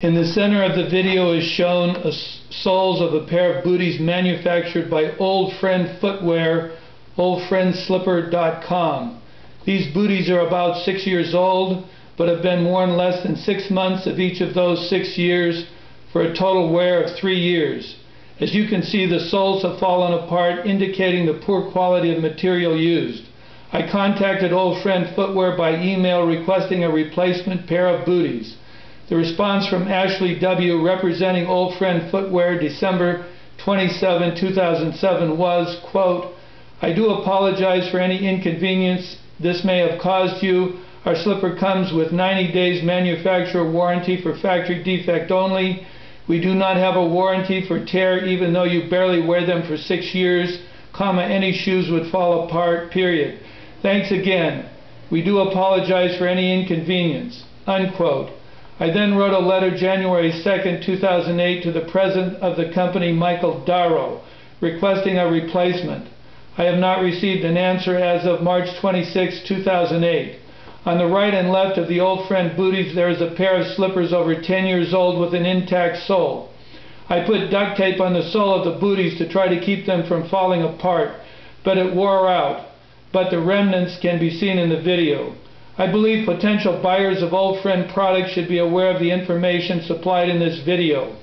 In the center of the video is shown a soles of a pair of booties manufactured by Old Friend Footwear, oldfriendslipper.com. These booties are about six years old, but have been worn less than six months of each of those six years for a total wear of three years. As you can see, the soles have fallen apart, indicating the poor quality of material used. I contacted Old Friend Footwear by email requesting a replacement pair of booties. The response from Ashley W., representing Old Friend Footwear, December 27, 2007, was, quote, I do apologize for any inconvenience this may have caused you. Our slipper comes with 90 days manufacturer warranty for factory defect only. We do not have a warranty for tear even though you barely wear them for six years, comma, any shoes would fall apart, period. Thanks again. We do apologize for any inconvenience, unquote. I then wrote a letter January 2, 2008 to the president of the company, Michael Darrow, requesting a replacement. I have not received an answer as of March 26, 2008. On the right and left of the old friend booties, there is a pair of slippers over 10 years old with an intact sole. I put duct tape on the sole of the booties to try to keep them from falling apart, but it wore out. But the remnants can be seen in the video. I believe potential buyers of Old Friend products should be aware of the information supplied in this video.